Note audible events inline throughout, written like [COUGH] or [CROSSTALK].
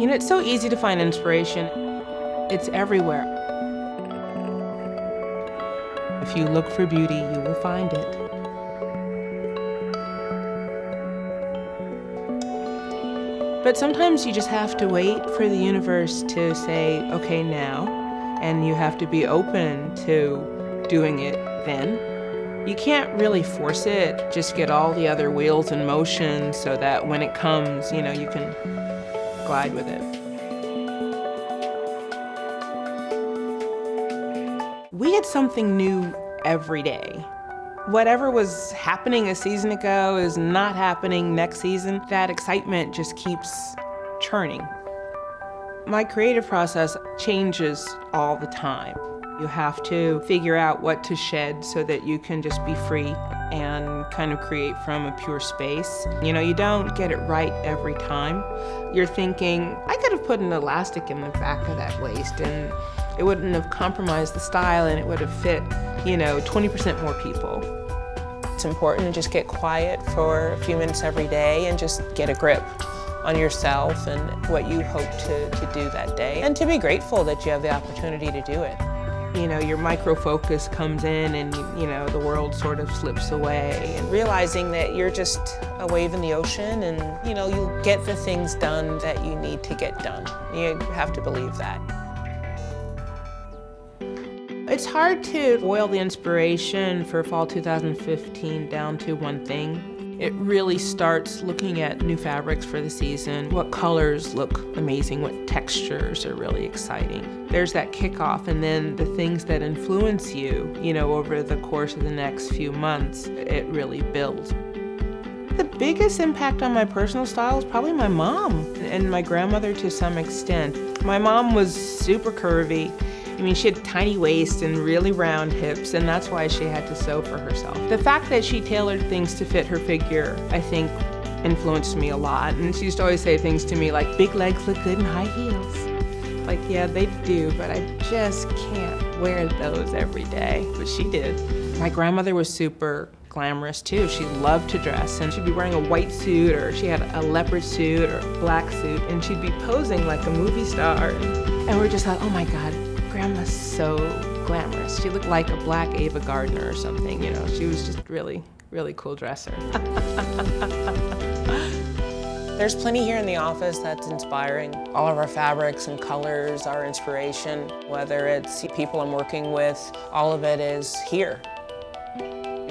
You know, it's so easy to find inspiration. It's everywhere. If you look for beauty, you will find it. But sometimes you just have to wait for the universe to say, okay, now, and you have to be open to doing it then. You can't really force it, just get all the other wheels in motion so that when it comes, you know, you can glide with it. We had something new every day. Whatever was happening a season ago is not happening next season. That excitement just keeps churning. My creative process changes all the time. You have to figure out what to shed so that you can just be free and kind of create from a pure space. You know, you don't get it right every time. You're thinking, I could have put an elastic in the back of that waist and it wouldn't have compromised the style and it would have fit, you know, 20% more people. It's important to just get quiet for a few minutes every day and just get a grip on yourself and what you hope to, to do that day and to be grateful that you have the opportunity to do it you know, your micro focus comes in and, you know, the world sort of slips away. And realizing that you're just a wave in the ocean and, you know, you'll get the things done that you need to get done. You have to believe that. It's hard to boil the inspiration for fall 2015 down to one thing. It really starts looking at new fabrics for the season, what colors look amazing, what textures are really exciting. There's that kickoff, and then the things that influence you, you know, over the course of the next few months, it really builds. The biggest impact on my personal style is probably my mom and my grandmother to some extent. My mom was super curvy I mean, she had tiny waist and really round hips, and that's why she had to sew for herself. The fact that she tailored things to fit her figure, I think, influenced me a lot. And she used to always say things to me like, big legs look good in high heels. Like, yeah, they do, but I just can't wear those every day. But she did. My grandmother was super glamorous too. She loved to dress and she'd be wearing a white suit or she had a leopard suit or a black suit and she'd be posing like a movie star. And we're just like, oh my God, grandma's so glamorous. She looked like a black Ava Gardner or something, you know. She was just really, really cool dresser. [LAUGHS] There's plenty here in the office that's inspiring. All of our fabrics and colors are inspiration, whether it's people I'm working with, all of it is here.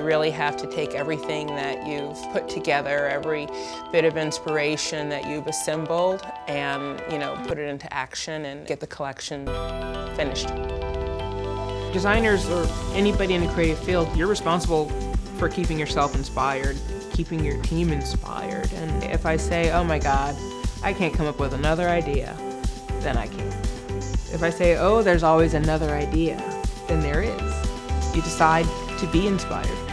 Really have to take everything that you've put together, every bit of inspiration that you've assembled, and you know, put it into action and get the collection finished. Designers or anybody in the creative field, you're responsible for keeping yourself inspired, keeping your team inspired. And if I say, oh my God, I can't come up with another idea, then I can't. If I say, oh, there's always another idea, then there is. You decide to be inspired.